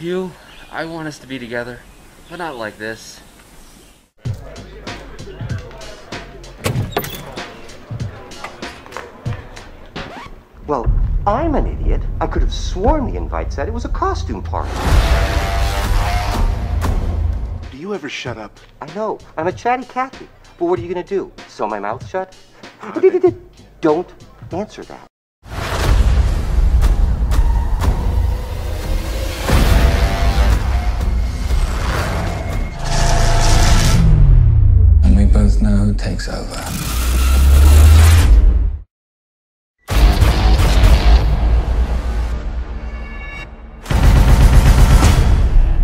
You, I want us to be together, but not like this. Well, I'm an idiot. I could have sworn the invite said it was a costume party. Do you ever shut up? I know. I'm a chatty Cathy. But what are you gonna do? Sew my mouth shut? Uh, Don't answer that. Takes over.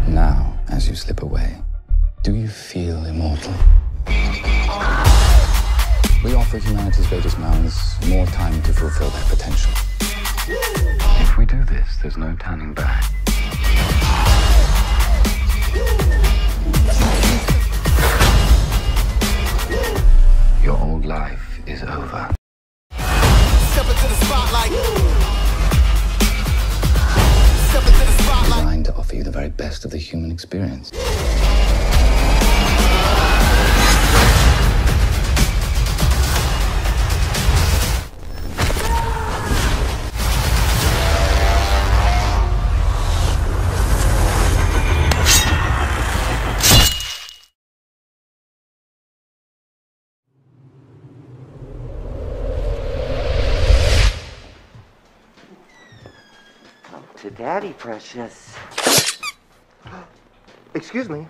Now, as you slip away, do you feel immortal? We offer humanity's greatest minds more time to fulfill their potential. If we do this, there's no turning back. Is over. Step into the spotlight. Step into the spotlight. Designed to offer you the very best of the human experience. To daddy, precious. Excuse me.